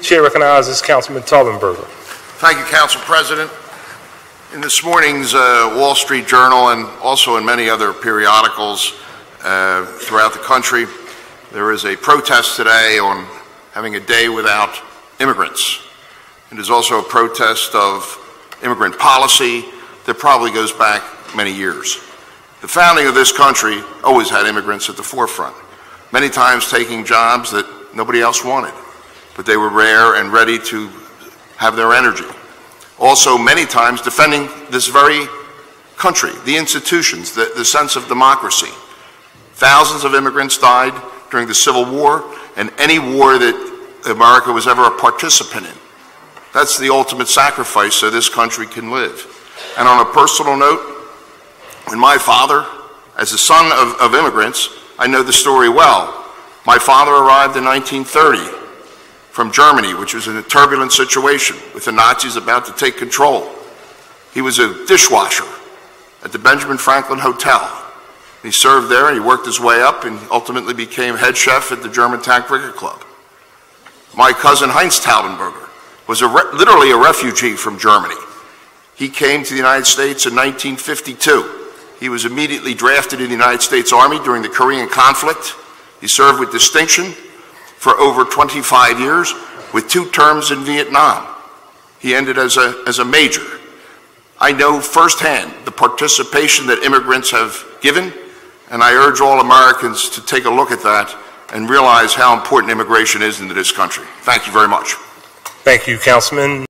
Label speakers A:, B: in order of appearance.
A: Chair recognizes Councilman Taubenberger.
B: Thank you, Council President. In this morning's uh, Wall Street Journal and also in many other periodicals uh, throughout the country, there is a protest today on having a day without immigrants. It is also a protest of immigrant policy that probably goes back many years. The founding of this country always had immigrants at the forefront, many times taking jobs that nobody else wanted, but they were rare and ready to have their energy. Also, many times defending this very country, the institutions, the, the sense of democracy. Thousands of immigrants died during the Civil War and any war that America was ever a participant in. That's the ultimate sacrifice so this country can live. And on a personal note, when my father, as a son of, of immigrants, I know the story well. My father arrived in 1930 from Germany, which was in a turbulent situation with the Nazis about to take control. He was a dishwasher at the Benjamin Franklin Hotel. He served there and he worked his way up and ultimately became head chef at the Germantown Cricket Club. My cousin Heinz Taubenberger was a literally a refugee from Germany. He came to the United States in 1952. He was immediately drafted in the United States Army during the Korean conflict. He served with distinction for over 25 years with two terms in Vietnam. He ended as a, as a major. I know firsthand the participation that immigrants have given, and I urge all Americans to take a look at that and realize how important immigration is into this country. Thank you very much.
A: Thank you, Councilman.